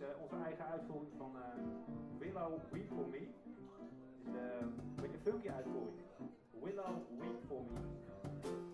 is eh, onze eigen uitvoering van eh, Willow Weep For Me. De, een beetje funky uitvoering. Willow Weep For Me.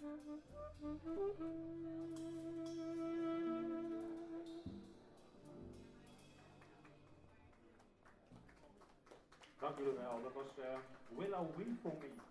Dank jullie wel. Dat was uh, Willow Weep For Me.